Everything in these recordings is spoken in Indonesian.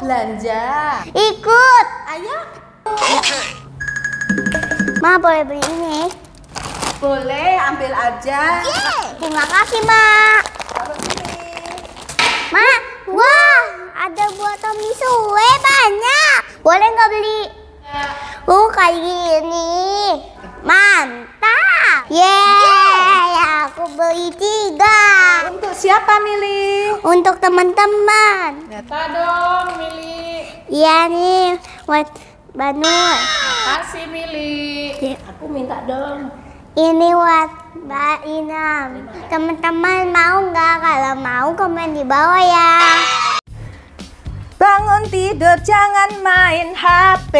belanja. Ikut. Ayo. Ma boleh beli ini? Boleh, ambil aja. Terima kasih, Ma. Ma, wah, ada buah Tommy Sue banyak. Boleh nggak beli? Uh, kayak gini. Mantap. Yeay, aku beli tiga. Untuk siapa milih? Untuk teman-teman. Nyata dong, milih. Iya nih, buat Banur. Kasih milih. Aku minta dong. Ini buat Mbak Inam. Teman-teman mau nggak? Kalau mau komen di bawah ya. Bangun tidur jangan main HP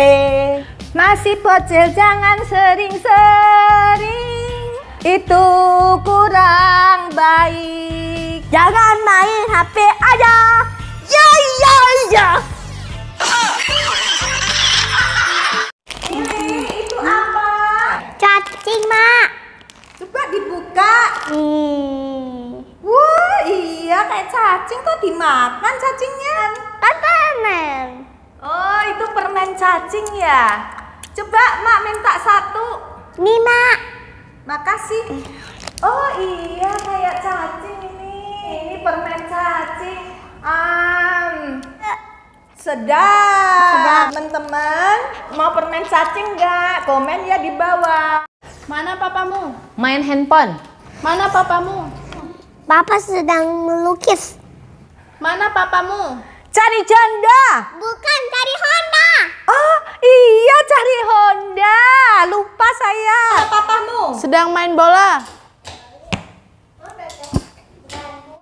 Masih bocil jangan sering-sering Itu Jangan main HP aja. Ya ya ya Itu apa? Cacing, Mak. Coba dibuka Hmm. Wah iya kayak cacing kok dimakan cacingnya Kan permen. Oh itu permen cacing ya Coba mak minta satu Nih, Mak. Makasih. Oh iya kayak cacing ini. Ini permen cacing. Um, sedap. Sedap. Teman-teman, mau permen cacing nggak? Komen ya di bawah. Mana papamu? Main handphone. Mana papamu? Papa sedang melukis. Mana papamu? Cari janda. Bukan cari Honda. Oh iya cari Honda. Lupa saya. Papamu. Sedang main bola.